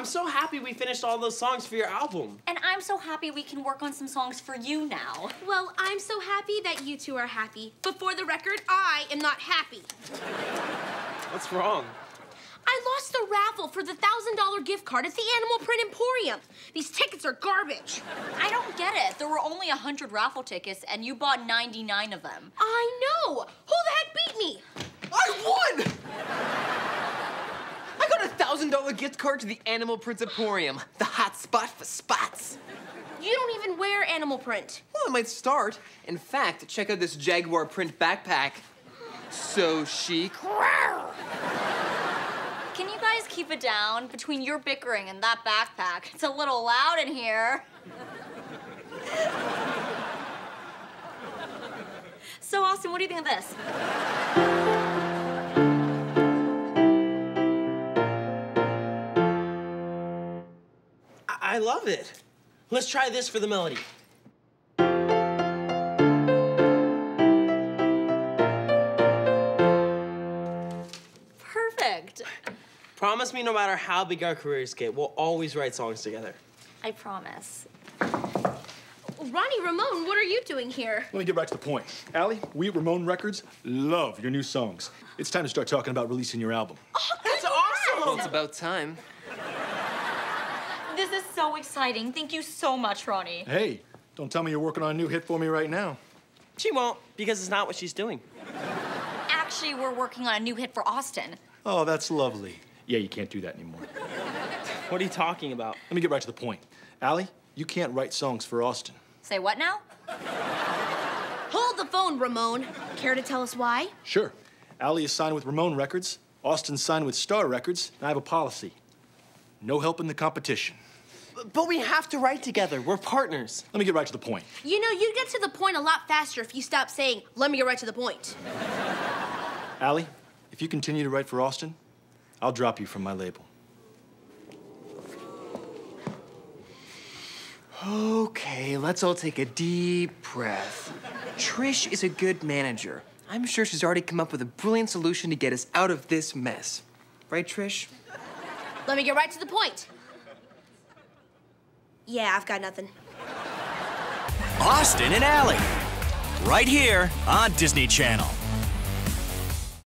I'm so happy we finished all those songs for your album. And I'm so happy we can work on some songs for you now. Well, I'm so happy that you two are happy. But for the record, I am not happy. What's wrong? I lost the raffle for the $1,000 gift card at the Animal Print Emporium. These tickets are garbage. I don't get it. There were only 100 raffle tickets, and you bought 99 of them. I know. Who the heck beat me? I won! I got a thousand dollar gift card to the Animal Print Emporium, the hot spot for spots. You don't even wear animal print. Well, it might start. In fact, check out this Jaguar print backpack. So chic. Can you guys keep it down between your bickering and that backpack? It's a little loud in here. so, Austin, what do you think of this? I, I love it. Let's try this for the melody. Perfect. Promise me no matter how big our careers get, we'll always write songs together. I promise. Ronnie Ramone, what are you doing here? Let me get right to the point. Ally, we at Ramone Records love your new songs. It's time to start talking about releasing your album. Oh, That's awesome! It's about time. This is so exciting. Thank you so much, Ronnie. Hey, don't tell me you're working on a new hit for me right now. She won't, because it's not what she's doing. Actually, we're working on a new hit for Austin. Oh, that's lovely. Yeah, you can't do that anymore. What are you talking about? Let me get right to the point. Ally, you can't write songs for Austin. Say what now? Hold the phone, Ramone. Care to tell us why? Sure. Ally is signed with Ramone Records, Austin's signed with Star Records, and I have a policy. No help in the competition. But we have to write together. We're partners. Let me get right to the point. You know, you'd get to the point a lot faster if you stop saying, let me get right to the point. Ally, if you continue to write for Austin, I'll drop you from my label. Okay, let's all take a deep breath. Trish is a good manager. I'm sure she's already come up with a brilliant solution to get us out of this mess. Right, Trish? Let me get right to the point. Yeah, I've got nothing. Austin and Ally. Right here on Disney Channel.